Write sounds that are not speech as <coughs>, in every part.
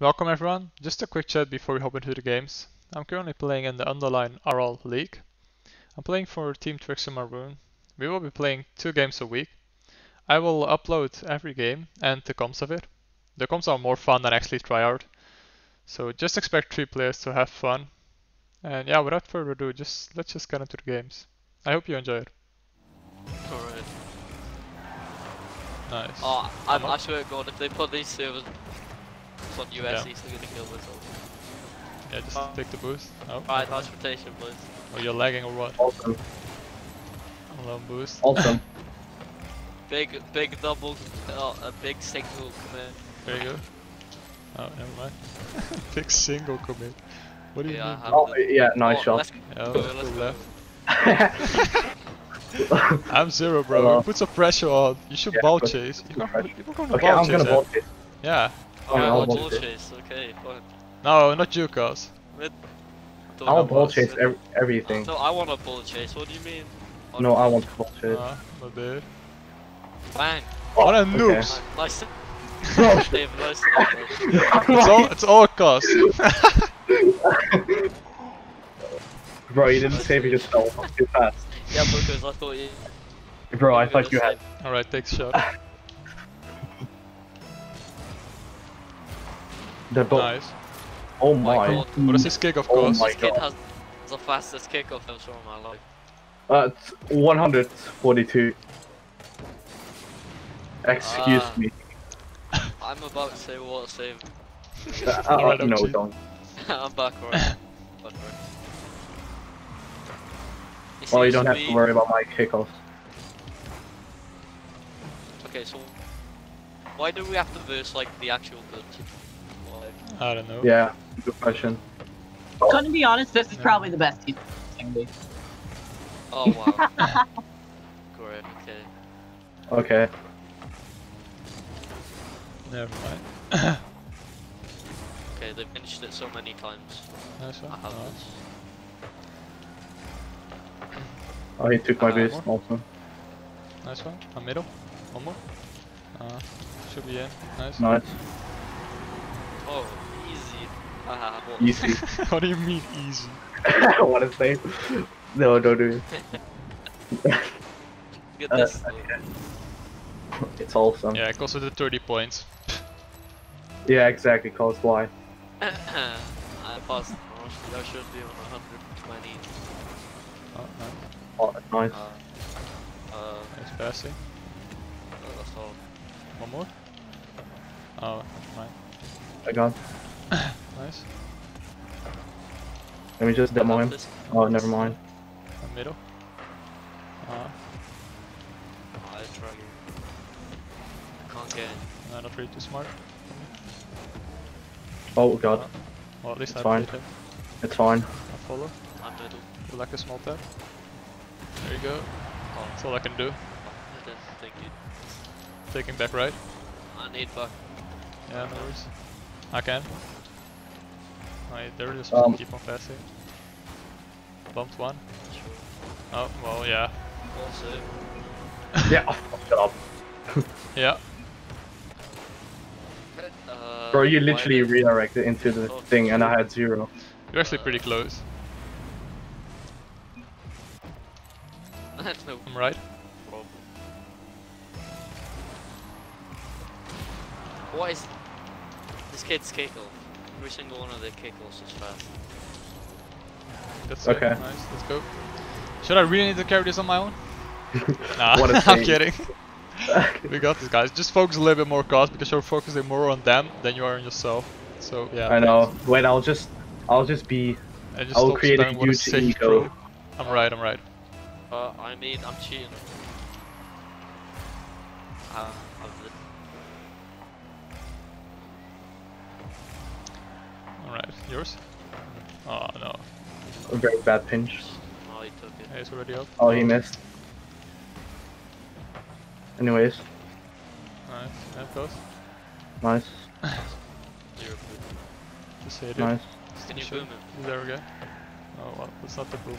Welcome everyone, just a quick chat before we hop into the games. I'm currently playing in the Underline RL League. I'm playing for Team Trixin Maroon. We will be playing two games a week. I will upload every game and the comms of it. The comms are more fun than actually try out. So just expect three players to have fun. And yeah, without further ado, just let's just get into the games. I hope you enjoy it. Alright. Nice. Oh, I, Come I on. swear to God, if they put these servers on USC, Yeah. they're gonna kill themselves. Yeah, just uh, take the boost. Oh, Alright, transportation, please. oh, you're lagging or what? Awesome. Alone boost. Awesome. <laughs> Big, big double, uh, a big single command. There you go. Oh, never mind. <laughs> Big single commit. What do you Yeah, mean? Oh, the- yeah, nice oh, shot. Let's Yeah, go, let's let's go go. left. <laughs> I'm zero, bro. Hello. Put some pressure on. You should Yeah, ball chase. You put can't, you're going to okay, ball I'm chase. gonna eh? ball it. Yeah. Oh, Yeah, yeah, I'll ball ball chase. chase, okay, fine. No, not you, cuz. Don't I'll know ball chase ev everything. No, I want a ball chase, what do you mean? Oh, No, I want to ball chase. Uh, my bad. Bang! What a okay. noobs. Nice, Oh, Dave, nice. nice. It's all, it's all cuz. <laughs> Bro, you didn't save it yourself too fast. Yeah, because I thought you... Bro, I thought you had. Alright, take the shot. <laughs> The ball. Nice. Oh my my. God. What is his kick, of Oh course? my This kid God. has the fastest kickoff I've saw in my life. Uh, 142. Excuse Ah. me. <laughs> I'm about to say what save. Uh, uh, <laughs> Alright, no, OG. don't. <laughs> I'm back already. Back already. Well, you don't have be- to worry about my kickoffs. Okay, so why do we have to verse like the actual good? Why? I don't know. Yeah, good question. Gonna be honest, this is probably the best team. Oh wow. <laughs> Great. Okay. Okay. Never mind. <coughs> Okay, they've finished it so many times. Nice one. I have Nice. this. Oh, he took my Uh, boost also. Nice one. A middle. One more. Uh, should be in. Nice. Nice. Oh, easy. Haha. what? Easy. what do you mean easy? what a save. No, don't do it. Get Uh, this. though. It's awesome. Yeah, it goes with the 30 points. Yeah, exactly, cause why? <coughs> I passed. I should be on 120. Oh, nice. Oh, nice. Uh, uh, Nice passing. that's all. One more. Oh, fine. I got. <coughs> Nice. Let me just demo him. Oh, never mind. A middle. Uh, I try. Can't get in. uh, not really too smart. Oh god, Well, at least I It's fine. played him. it's fine. I follow. I'm middle. Do like a small tap. There you go. Oh, That's all I can do. I didn't think it. Taking back right. I need back. Yeah, no worries. I can. Alright, there it is. Um, keep on passing. Bumped one. Oh, well, yeah. Yeah, oh, shut up. <laughs> Yeah. uh, Bro, you literally did- redirected into the Oh, thing and I had zero. You're actually pretty close. That's <laughs> no I'm right. problem. What is this kid's kickoff? Every single one of their kickoffs is fast. That's it. Okay. Nice, let's go. Should I really need to carry this on my own? <laughs> nah, What a <laughs> I'm save. kidding. <laughs> we got this, guys. Just focus a little bit more, cause because you're focusing more on them than you are on yourself. So yeah. I know. Wait, I'll just, I'll just be. And just I will stop create a spamming huge safe ego. throw. I'm right. I'm right. Uh, I mean, I'm cheating. Uh, Yours? Oh no. A very bad pinch. oh, he took it. Hey, it's already up. Oh, he missed. Anyways, Nice. That goes. nice, <coughs> Just hit it. nice. Can you boom it? There we go. Oh well, that's not the boom.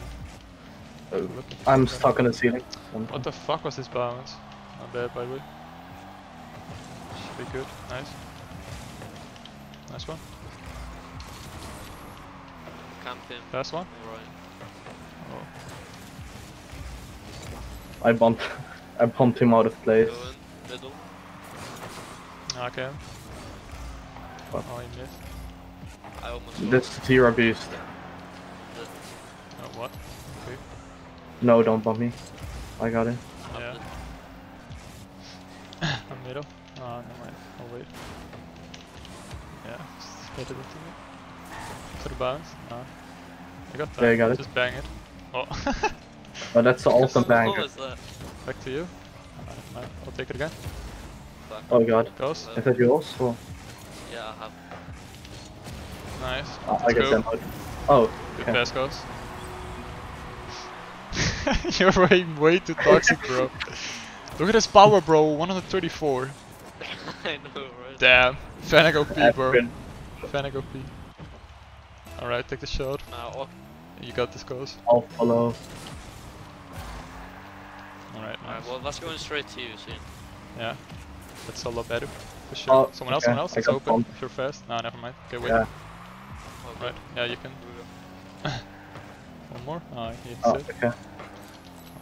Oh, I'm stuck on the ceiling. What the fuck was this bounce? Not bad, by the way. Should be good. Nice. Nice one. Camp him. Last one. Alright. Oh. I bumped. <laughs> I pumped him out of place. Middle. Okay. What? Oh, he missed. I almost got That's zero boost. it. Oh, what? Okay. No, don't bump me. I got it. Yeah. I'm <coughs> middle. Oh, never mind. I'll wait. Yeah, just hit it into me. To the bounce. No. I got that. Yeah, you got it. Just bang it. Oh. <laughs> Oh, that's the awesome <laughs> What bang. Back to you. Never. I'll take it again. Oh god. Goes. Is that yours? Or? Yeah, I have. Nice. Oh, I Let's that might. Oh, Good okay. pass goes. <laughs> You're way, way too toxic, bro. Look at his power, bro. 134. I know, right? Damn. Fennec OP, bro. African. Fennec OP. Alright, take the shot. Now, oh, You got this, goes. I'll follow. Alright, nice. alright, well, that's going straight to you soon. Yeah. That's a lot better. For sure. Oh, someone else, okay. someone else. I open. bumped. If you're fast. No, never mind. Okay, wait. Yeah. Oh, Right. Yeah, you can. Here <laughs> we. One more. Oh, he hits Oh, it. okay.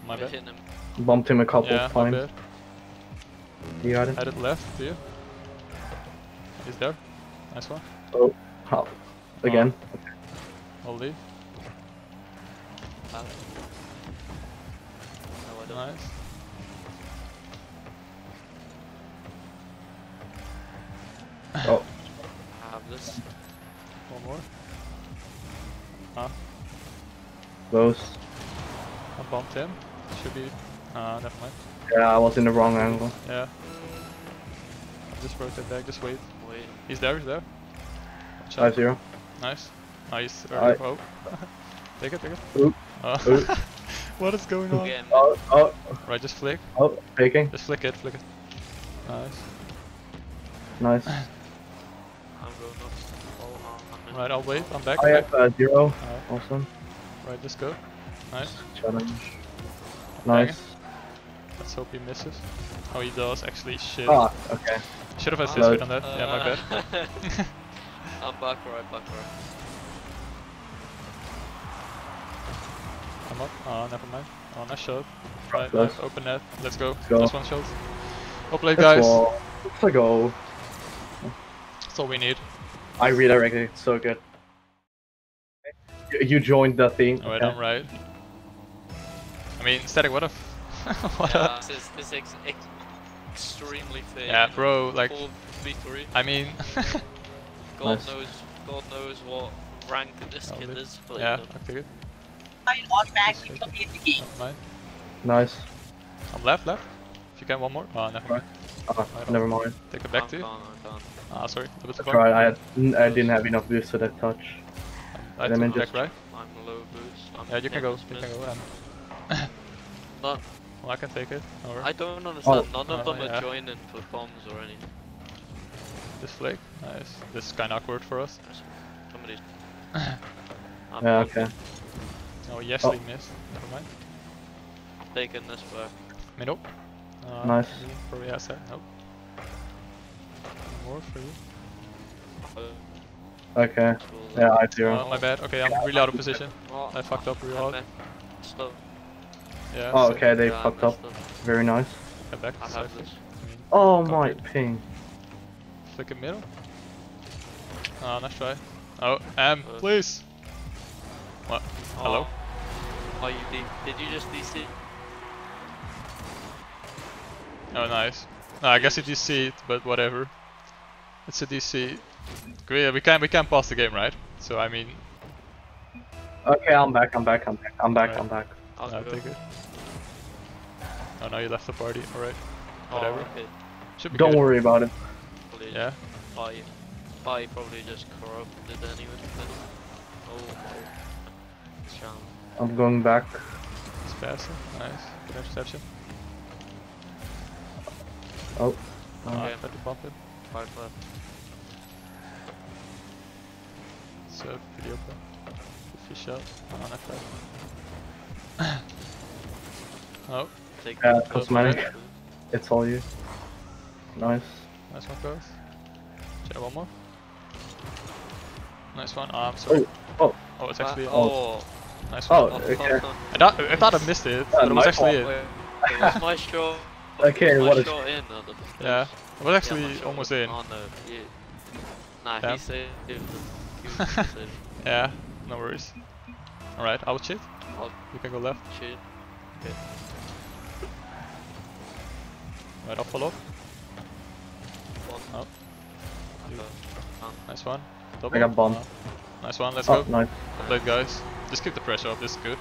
My I'm bad. hitting him. Bumped him a couple Yeah, of my times. bad. You got it? Had it left, do you? He's there. Nice one. Oh. Oh. Again. Oh. Hold it. Nice. Oh. I have this. One more. Huh? Close. I bumped him. Should be. Ah, uh, never mind. Yeah, I was in the wrong angle. Yeah. Just broke that back, just wait. Wait. He's there, he's there. 5 0. Nice. Nice. I- Oh. <laughs> take it, take it. Oop. Oh. Oop. <laughs> what is going on? Again. Oh, oh, Right, just flick. oh, faking. Just flick it, flick it. Nice. Nice. <laughs> I'm going up. Oh, I'm in. Right, I'll wait. I'm back. I back. have uh, zero. Alright, Awesome. right, just go. Nice. Challenge. Bang Nice. Let's hope he misses. Oh, he does actually. Shit. Ah, okay. Should have assisted on that. yeah, my bad. Bad. I'm back right, back right. I'm up. Oh, never mind. Oh, nice shot. Right, Close. right, open net. Let's go. go. Just one shot. Well played, That's guys. all. Let's go. That's all we need. I redirected it so good. You- You joined the thing. Alright, okay. I'm right. I mean, static, what a. <laughs> what Yeah, a. this is, this is ex ex extremely fair. Yeah, bro, like. Full victory. I mean. <laughs> God Nice. knows, God knows what rank this I'll kid leave. is. But yeah, I'll take it. I automatically put me in the game. Never. Nice. I'm left, left. If you can, one more. Oh, never mind. Right never mind. Take it back I'm to you. gone, I'm gone. Ah, sorry. A bit too That's far. I had, I didn't have enough boost for that touch. I Let me took it back, right? I'm low boost. I'm Yeah, you can go. getting You can dismissed. go. And Not, <coughs> well, I can take it. Over. I don't understand. Oh. None of Oh, them yeah. are joining for bombs or anything. This flick. Nice. This is kind of awkward for us. Somebody's. <coughs> I'm Yeah, okay. Oh, yes, Oh. we missed. Never mind. Taking this back. Middle. Uh, Nice. Probably has that. Nope. More for you. Uh, Okay. cool. Yeah, I have zero. Oh, my bad. Okay, I'm really out of position. Oh, I fucked up real hard. messed up. Yeah. Oh, so- okay. They Yeah, fucked up. messed Very nice. Back. I so have flick. this. I mean, Oh Got my ping. Flick in middle. Oh, nice try. Oh, M, Uh, please. What? Uh, Hello? Oh, you did. Did you just DC? Oh, nice. No, I guess it DC it, but whatever. It's a DC. We, uh, we can we can pass the game, right? So I mean, Okay, I'm back. I'm back. I'm back. I'm back. Alright. I'm back. I'll I'll take it. Oh no, you left the party. All right. Oh, Whatever. okay. Should be Don't good. worry about it. Probably Yeah. Pi, Pi probably just corrupted anyway. But, oh, oh. Sham. I'm going back. It's faster. Nice. Good interception. Oh. Oh, Okay. I tried to bump it. Five left. It's uh, pretty open. If you shot. Oh, not bad. oh, Take Yeah, cosmetic. It's all you. Nice. nice one, guys. Should I have one more? Nice one. Oh, I'm sorry. oh. Oh, it's Uh, actually. oh. Nice one. Oh, okay. I, thought, I thought I missed it, Uh, but it was actually fault. it. Wait, it was my shot. Okay, my what a- shot in. on the Yeah, first- it was actually my shot almost in. On the, yeah. Nah, Yeah. he saved it. He saved. Yeah, no worries. Alright, I'll cheat. I'll You can go left. cheat. Right, I'll follow. One. Oh. Nice one. Double. got bombed. Oh. Nice one, let's Oh, go. nice. Play guys. Just keep the pressure up, this is good.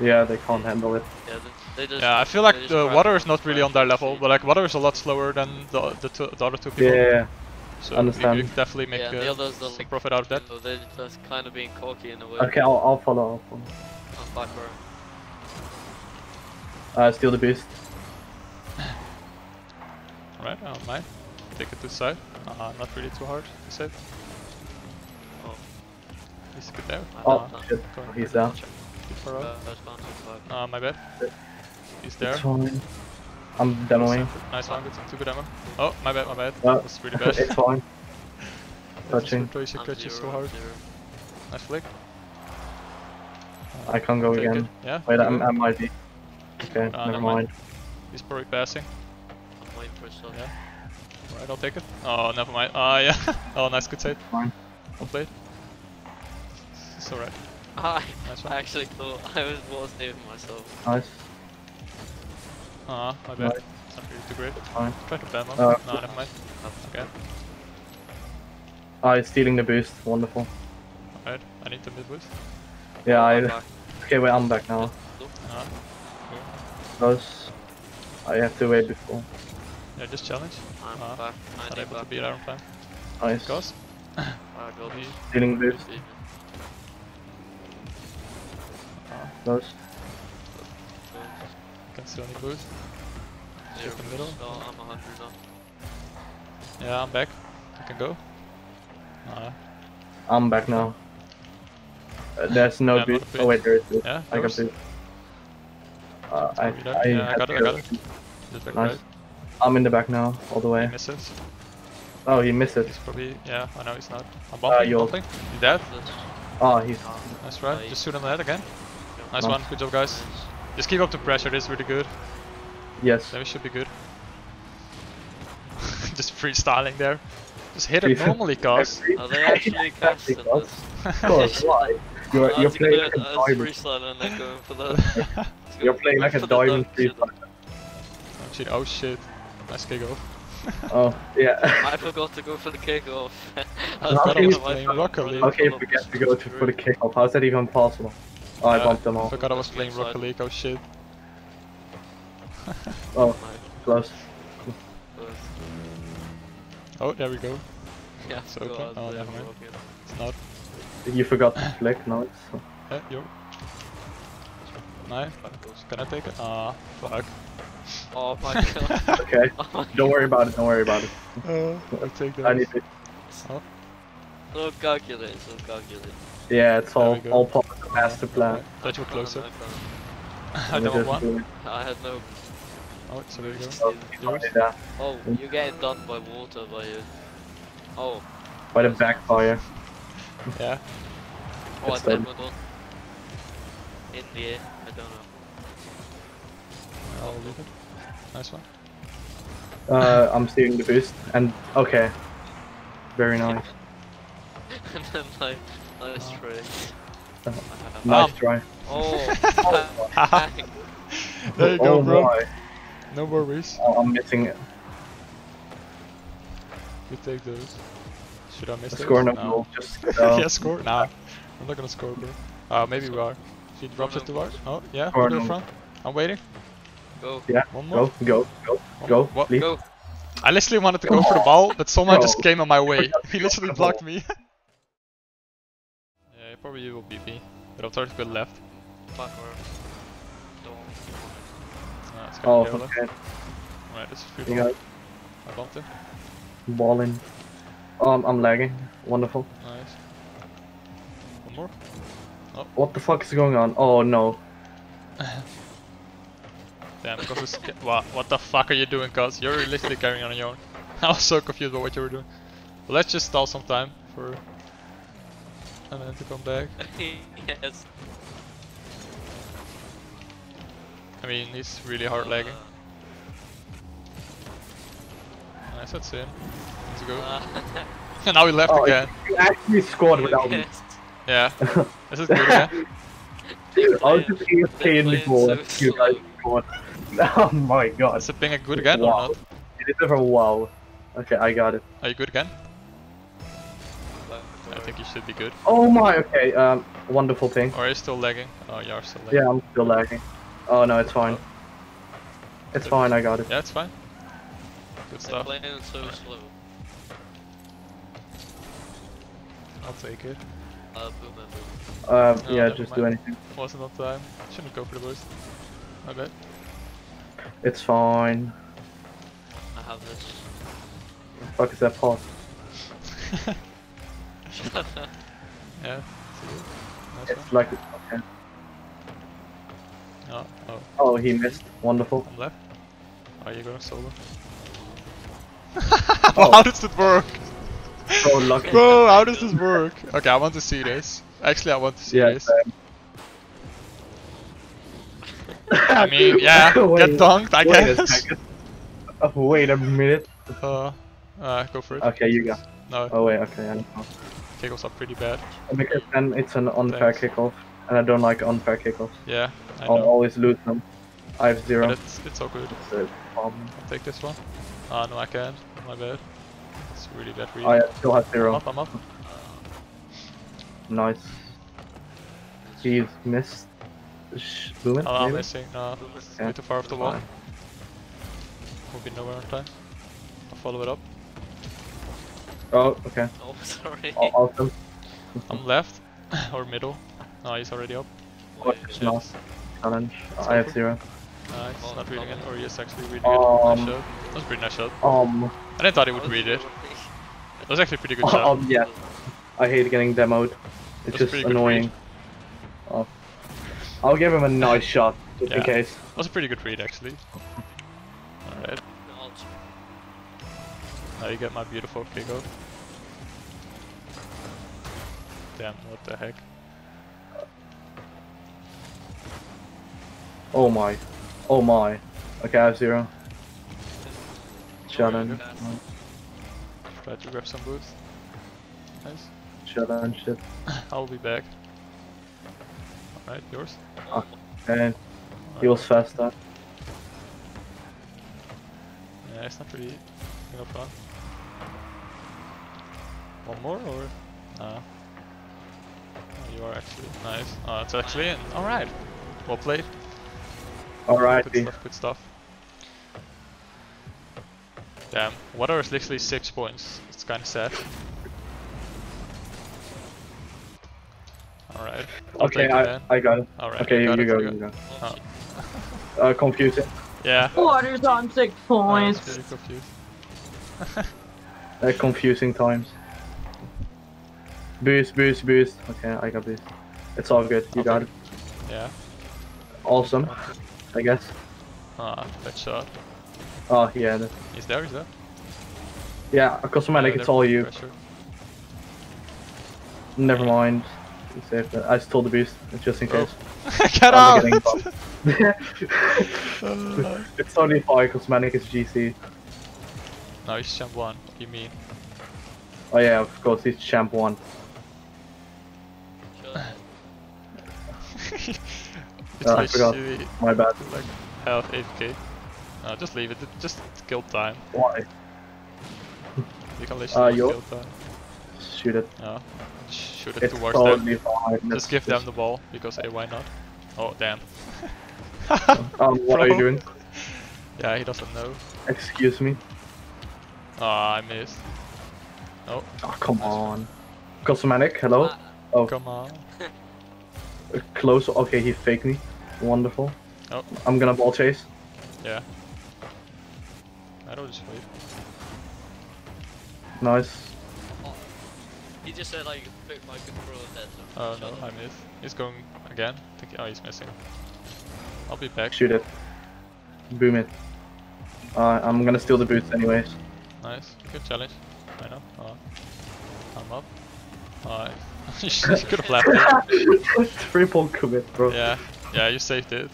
Yeah, they can't handle it. yeah, they, they just. Yeah, I feel like the water is not really on their level, but like water is a lot slower than the the, two, the other two people. Yeah, so understand. we could definitely make Yeah, and the uh, others are some like- profit out of that. So they're just kind of being cocky in a way. okay, I'll, I'll follow. I'll follow. I'm back row. Uh, steal the boost. Alright, I don't mind. Take it to the side. Uh, not really too hard he said. Oh. He's good there. I Oh, don't know. shit. Going He's down. too far Uh, out. that's fine, that's fine. Uh, my bad. He's there. It's fine. I'm demoing. Nice one, good, too good ammo. Oh, my bad, my bad. Uh, That's really bad. <laughs> it's fine. <laughs> Touching. Rotation I'm catches so hard. zero. Nice flick. I can't go again. it. Yeah. Wait. I'm, I might be. Okay, Uh, never never mind. mind. He's probably passing. I'm waiting for a shot. Yeah. Alright, I'll take it. Oh, never mind. Ah, yeah. <laughs> oh, nice, good save. Fine. Well played. It's alright. I Nice one. I actually thought <laughs> I was was saving myself. Nice. Ah, my bad. Nice. It's not really too great. Fine. Try to ban one. Uh, no, never mind. Okay. Ah, he's stealing the boost. Wonderful. Alright, I need the mid boost. Yeah, Oh, I. Back. Okay, wait, I'm back now. Ah. Those. I have to wait before. Yeah, just challenge. I'm Ah, back. I Not need able to back. beat Iron Flame. Nice. Goes. I got He- this. Stealing boost. Ah, Those. can still need boost. Zero in the middle. boost, I'm 100 now. Yeah, I'm back. I can go. Ah, I'm back now. Uh, there's no Yeah, boost. boost. Oh wait, there is boost. Yeah, I got yours. boost. Uh, I, Are you there? I, Yeah, I got it, I got it. just back Nice. right. I'm in the back now, all the He way. misses. Oh, he missed it. He's probably, yeah, I know he's not. I'm Ah, bumping, you'll- bumping. He's dead. That's Oh, he's. Nice try. Nice. Just shoot on the head again. Nice Nice. one. Good job, guys. Just keep up the pressure. This is really good. Yes. Then we should be good. <laughs> Just freestyling there. Just hit it normally, guys. <laughs> Are they actually <laughs> casting this? Of course, why? You're, I you're playing like a diamond. freestyling and then going for the. You're playing like a diamond dunk shit. freestyle. Oh shit, oh shit. Nice kick off. Oh, <laughs> yeah. I forgot to go for the kickoff. <laughs> I How was can thinking you of my play phone Rocket League? How can you full of forget to go to, for the screw. kickoff? How's that even possible? Oh, I Uh, bumped them all. I forgot I was playing inside. Rocket League, oh shit. Oh, close. Close. Oh, there we go. Yeah, So go open. out Oh, never mind. Rocket. It's not. You forgot to flick, no? It's, Yeah, yo. Nice. Can I take it? Ah, fuck. <laughs> Oh my god. okay. Oh Don't worry about it, don't worry about it. Uh, I'll take that. I need to. So calculate, so calculate. Yeah, it's all, all part of the master plan. Thought you were closer. I <laughs> I Let me don't want do one. I had no. Oh, so there you go. Oh, it's already there. Oh, you're getting done by water by you. Oh, By the backfire. Yeah. oh, I It's done. demoed one. In the air, I don't know. I'll leave it. Nice one. Uh, I'm stealing the boost, and okay. Very nice. and then like, nice Oh. try. Uh, Uh, <laughs> Nice Um. try. oh, <laughs> there you go, oh bro. my. No worries. Oh, I'm missing it. You take those. Should I miss those? Score no No. goal. Just <laughs> uh, yeah, score? Nah. I'm not gonna score, bro. Uh, maybe we are. She drops it to us. Oh, yeah, Score go to the no. front. I'm waiting. Go, Yeah. One more. Go, go, go, One go. What? please. go. I literally wanted to go for the ball, but someone just came on my way. <laughs> He to go for literally blocked me. <laughs> yeah, he probably will beat me. But I'll try to go left. Back or don't. It's gonna Oh, be yellow. okay. Alright, this is free You ball. got I bumped him. balling. Oh, I'm, I'm lagging. Wonderful. Nice. One more. Oh. What the fuck is going on? Oh no. <laughs> Damn, because it's... what, what the fuck are you doing, cuz? You're literally carrying on your own. <laughs> I was so confused about what you were doing. But let's just stall some time for... and then to come back. <laughs> yes. I mean, he's really hard lagging. Uh, Nice, that's in. Let's go. uh, And <laughs> now he left Oh, again. you actually scored without me. Yeah. This is good again. I was just AFK in the playing goal so and you guys scored. <laughs> Oh my god. Is it being a good again or Wow. not? It is a wow. Okay, I got it. Are you good again? I think you should be good. Oh my, okay, um, wonderful thing. Or are you still lagging? Oh, you are still lagging. Yeah, I'm still lagging. Oh no, it's fine. It's fine, I got it. Yeah, it's fine. Good They're stuff. playing so slow. I'll take it. Uh, boom and boom. Uh, No, yeah, just mind. do anything. Wasn't on time. Shouldn't go for the boost. I bad. It's fine. I have this. The fuck is that pause? <laughs> Yeah. it's. Nice It's like, okay. Oh, oh, Oh, he missed. Wonderful. I'm left. Are you going solo? Oh. <laughs> <laughs> how does it work? So lucky. Bro, how does this work? Okay, I want to see this. Actually, I want to see Yeah, this. I <laughs> mean, yeah, Wait- get dunked, I a guess. second. Oh, wait a minute. Uh, uh, go for it. Okay, you go. No, Oh wait, okay, I know. kickoffs are pretty bad. Because then it's an unfair Thanks. kickoff, and I don't like unfair kickoffs. Yeah, I I'll know. always lose them. I have zero. But it's, it's all good. So, um, I'll take this one. Ah, no, I can't. My bad. It's really bad reading. I still have I'm zero. up, I'm up. Nice. He's missed. Sh- Boomin, Oh, I'm maybe? missing. No, it's Yeah, way too far off the wall. Fine. Will be nowhere on time. I'll follow it up. Oh, okay. <laughs> Oh, sorry. Aw- Awesome. I'm left <laughs> or middle. No, he's already up. What is not Yes. challenge? It's I have over. zero. Nice, Oh, not reading it. oh. Or yes, actually reading it. Nice Um, shot. That was a pretty nice shot. Um, I didn't thought he would read it. It was actually a pretty good <laughs> shot. um, yeah. I hate getting demoed. It's just annoying. Oh. I'll give him a nice shot, just in case. That was a pretty good read actually. Alright, now you get my beautiful kickoff. Damn, what the heck. Oh my. Oh my. Okay, I have zero. Challenge. Try to grab some boots. Nice. Challenge it. I'll be back. Alright, yours? Uh, and he was faster. Yeah, it's not really you know, fun. One more or? Nah. Oh, you are actually nice. Oh, it's actually in. Alright. Well played. Alright. Good stuff, good stuff. Damn, water is literally 6 points. It's kinda sad. Alright. Okay, I. I got it. Alright, Okay, you you, it, go, you you go. Oh. Uh, confusing. Yeah. Water's on six I was points. really confused. Uh, confusing times. Boost, boost, boost. Okay, I got boost. It's all good. You I'll got it. Yeah. Awesome. I guess. Ah, that shot. Oh, yeah. that- He's there, he's there. Yeah, cosmetic, Yeah, it's all you. pressure. Never mind. Saved. I stole the boost, just in Oh. case. <laughs> Get I'm out! Uh, <laughs> <laughs> it's only fire cosmetic is GC. no, he's champ 1. What do you mean? Oh yeah, of course, he's champ one. it's Oh, I forgot. My bad. like half AFK. No, just leave it. Just kill time. Why? You can Uh, literally yo. kill time. Shoot it. No. Shoot it It's towards them. fine. Just That's give them the ball because hey, why not? Oh damn. <laughs> Um, what are you doing? <laughs> Yeah, he doesn't know. Excuse me. Oh, I missed. Oh, Oh, come on. Cosmetic, hello? Oh, come on. uh, close. Okay, he faked me. Wonderful. Oh. I'm gonna ball chase. Yeah. I don't just wait. Nice. He just said like pick my controller dead. So Oh no, up. I missed. He's going again. I think, oh, he's missing. I'll be back. Shoot it. Boom it. Uh, I'm gonna steal the boost anyways. Nice. Good challenge. I know. Oh. I'm up. Uh, <laughs> <laughs> you could have left it. <laughs> Triple commit, bro. Yeah, yeah, you saved it.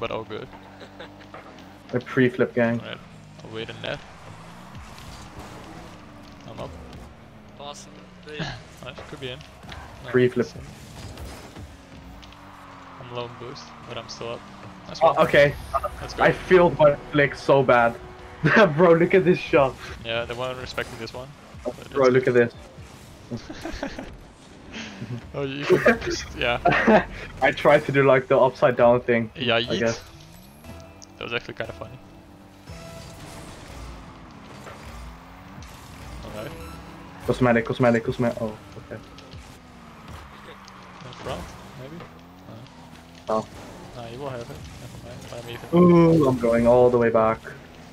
But all good. A pre-flip gang. Right, I'll wait in net. I'm up. Pass the Nice, could be in. No, Pre-flip. same. I'm low on boost, but I'm still up. That's Oh, okay, Let's go. I feel my flick so bad. <laughs> bro, look at this shot. Yeah, they weren't respecting this one. but Bro, look at this. <laughs> oh, you can just, yeah. <laughs> I tried to do like the upside down thing. Yeah, yeet. guess. That was actually kind of funny. Cosmetic, cosmetic, cosmetic. Oh, okay. front, maybe? Oh. Nah, you will have it. Never mind. I'm even. Ooh, I'm going all the way back.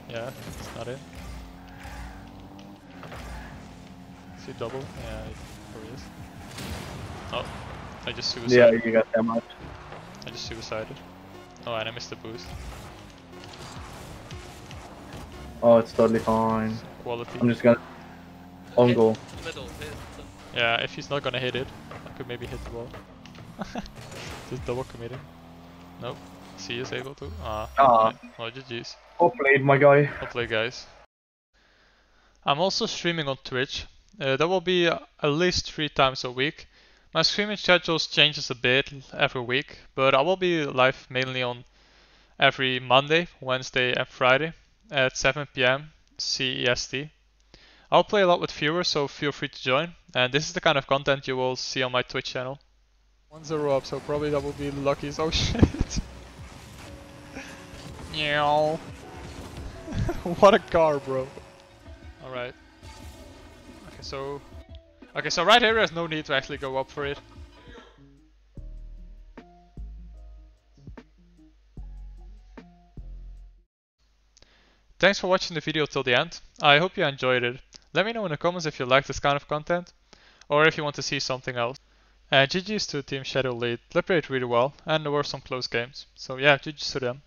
Yeah, it's not in. Is he double? Yeah, he probably is. Oh, I just Yeah, suicided. you got that much. I just suicided. Oh, and I missed the boost. Oh, it's totally fine. Quality. I'm just gonna on hit goal. the middle. Yeah, if he's not gonna hit it, I could maybe hit the ball. <laughs> Just double committing. Nope. C is able to. Ah. Ah. right. Well, GG's. Well played, my guy. Well played, guys. I'm also streaming on Twitch. Uh, that will be uh, at least three times a week. My streaming schedule changes a bit every week, but I will be live mainly on every Monday, Wednesday, and Friday at 7 p.m. CEST. I'll play a lot with viewers, so feel free to join. And this is the kind of content you will see on my Twitch channel. 1-0 up, so probably that will be Lucky's. Oh <laughs> shit! Meow. <laughs> what a car, bro. Alright. Okay, so... Okay, so right here there's no need to actually go up for it. Thanks for watching the video till the end. I hope you enjoyed it. Let me know in the comments if you like this kind of content, or if you want to see something else. Uh, GG's to Team Shadow Elite, they played really well, and there were some close games. So yeah, GG's to them.